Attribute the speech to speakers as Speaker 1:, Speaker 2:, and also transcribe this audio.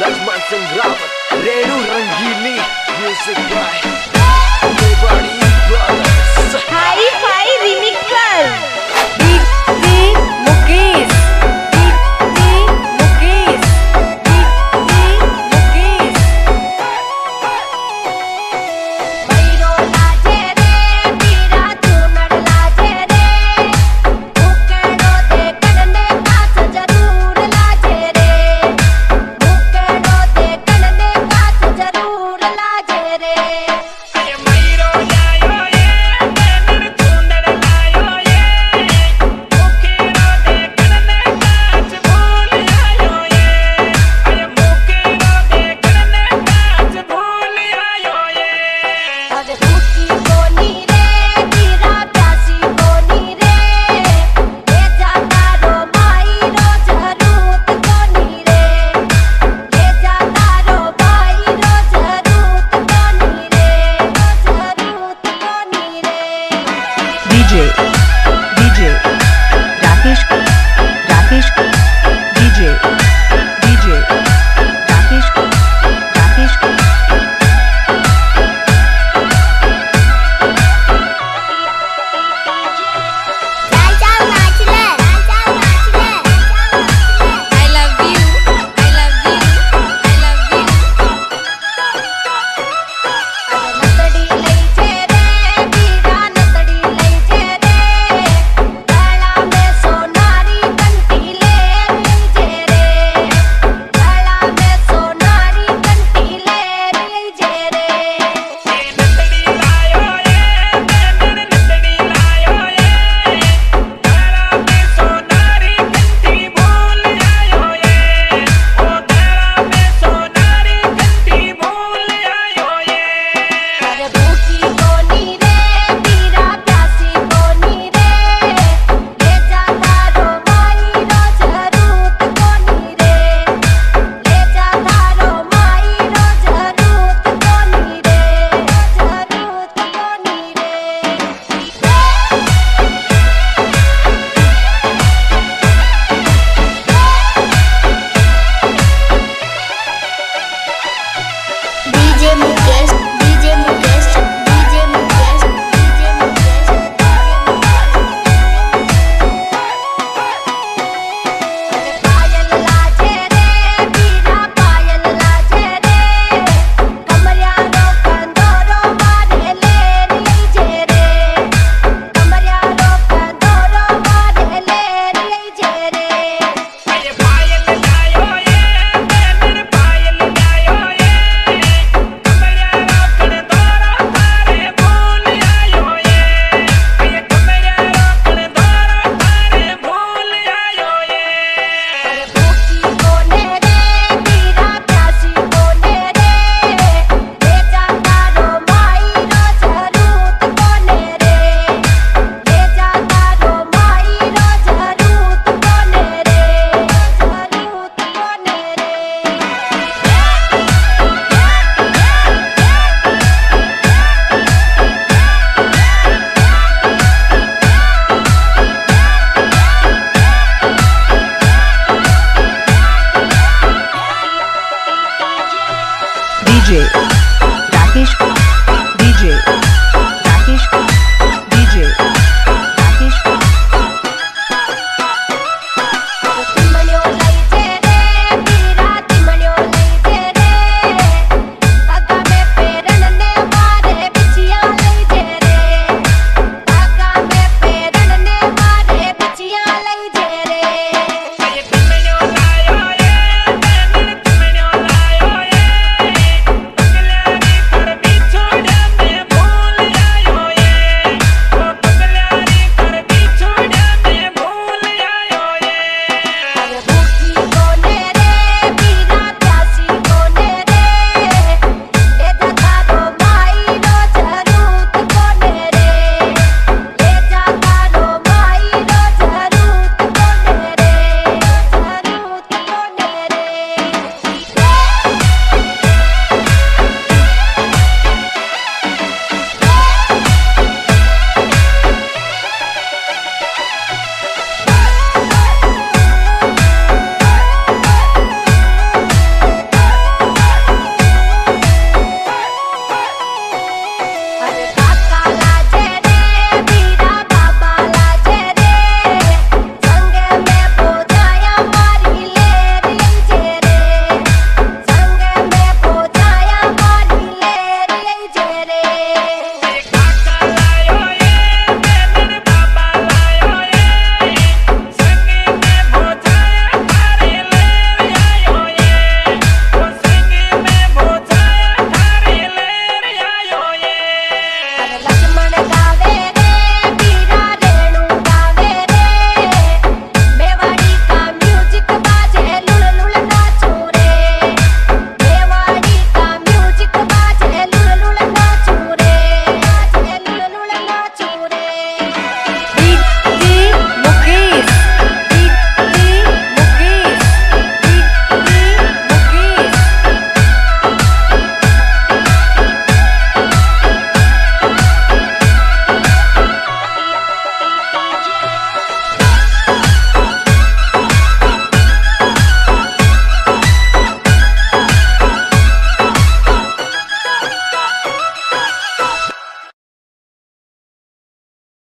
Speaker 1: Lakshman Singh Rawat Renu Rangili music by
Speaker 2: hi fi remix DJ Rakesh